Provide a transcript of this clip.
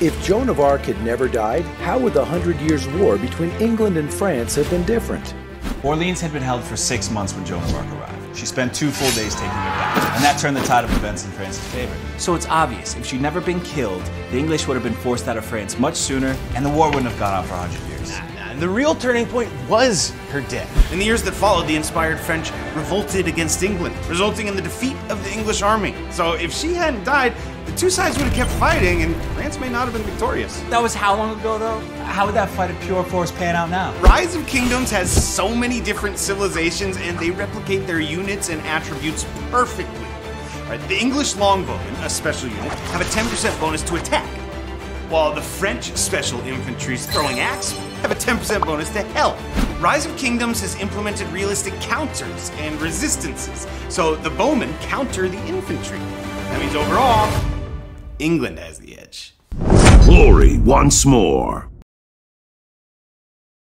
If Joan of Arc had never died, how would the Hundred Years' War between England and France have been different? Orleans had been held for six months when Joan of Arc arrived. She spent two full days taking it back, and that turned the tide of events in France's favor. So it's obvious, if she'd never been killed, the English would have been forced out of France much sooner, And the war wouldn't have gone on for 100 years. The real turning point was her death. In the years that followed, the inspired French revolted against England, resulting in the defeat of the English army. So if she hadn't died, the two sides would have kept fighting, and France may not have been victorious. That was how long ago, though? How would that fight of pure force pan out now? Rise of Kingdoms has so many different civilizations, and they replicate their units and attributes perfectly. Right, the English longbowmen, a special unit, have a 10% bonus to attack, while the French special infantry's throwing axe have a 10% bonus to health. Rise of Kingdoms has implemented realistic counters and resistances, so the bowmen counter the infantry. That means overall, England has the edge. Glory once more.